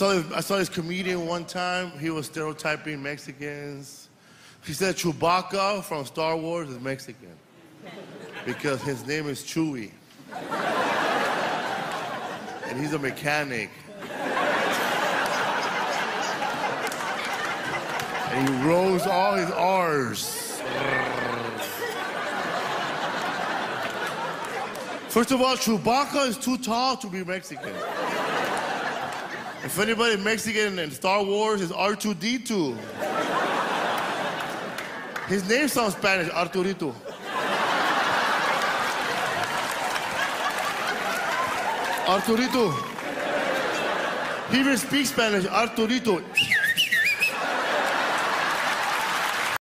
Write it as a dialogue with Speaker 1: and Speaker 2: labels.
Speaker 1: I saw this comedian one time. He was stereotyping Mexicans. He said Chewbacca from Star Wars is Mexican because his name is Chewie. And he's a mechanic. And he rolls all his R's. First of all, Chewbacca is too tall to be Mexican. If anybody Mexican in Star Wars is R2D2. His name sounds Spanish, Arturito. Arturito. He even speaks Spanish, Arturito.